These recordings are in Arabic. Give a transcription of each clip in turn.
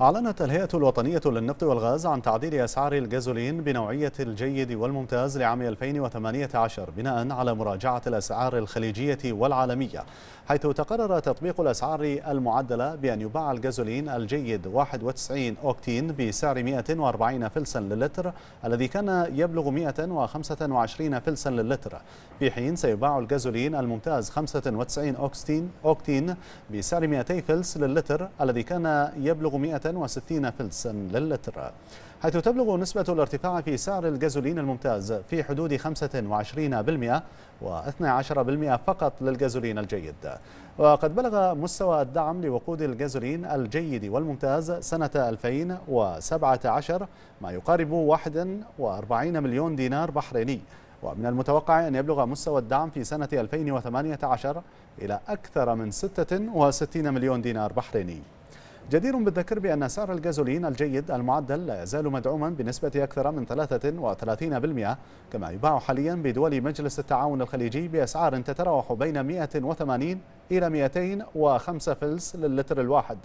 أعلنت الهيئة الوطنية للنفط والغاز عن تعديل أسعار الجازولين بنوعية الجيد والممتاز لعام 2018 بناء على مراجعة الأسعار الخليجية والعالمية حيث تقرر تطبيق الأسعار المعدلة بأن يباع الجازولين الجيد 91 أوكتين بسعر 140 فلسا للتر الذي كان يبلغ 125 فلسا للتر في حين سيباع الجازولين الممتاز 95 أوكتين بسعر 200 فلس للتر الذي كان يبلغ 100 160 فلسا للتر حيث تبلغ نسبة الارتفاع في سعر الجازولين الممتاز في حدود 25% و12% فقط للجازولين الجيد. وقد بلغ مستوى الدعم لوقود الجازولين الجيد والممتاز سنة 2017 ما يقارب 41 مليون دينار بحريني. ومن المتوقع أن يبلغ مستوى الدعم في سنة 2018 إلى أكثر من 66 مليون دينار بحريني. جدير بالذكر بأن سعر الجازولين الجيد المعدل لا يزال مدعوما بنسبة أكثر من 33% كما يباع حاليا بدول مجلس التعاون الخليجي بأسعار تتراوح بين 180 إلى 205 فلس للتر الواحد.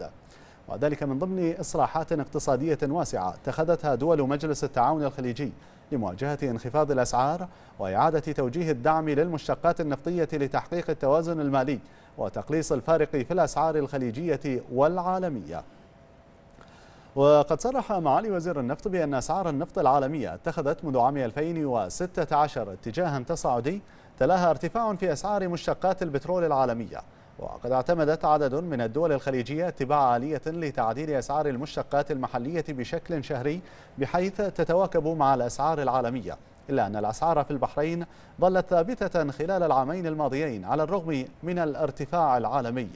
وذلك من ضمن إصلاحات اقتصادية واسعة اتخذتها دول مجلس التعاون الخليجي لمواجهة انخفاض الأسعار وإعادة توجيه الدعم للمشتقات النفطية لتحقيق التوازن المالي وتقليص الفارق في الأسعار الخليجية والعالمية. وقد صرح معالي وزير النفط بأن أسعار النفط العالمية اتخذت منذ عام 2016 اتجاها تصاعدي تلاها ارتفاع في أسعار مشتقات البترول العالمية وقد اعتمدت عدد من الدول الخليجية اتباع آلية لتعديل أسعار المشتقات المحلية بشكل شهري بحيث تتواكب مع الأسعار العالمية إلا أن الأسعار في البحرين ظلت ثابتة خلال العامين الماضيين على الرغم من الارتفاع العالمي.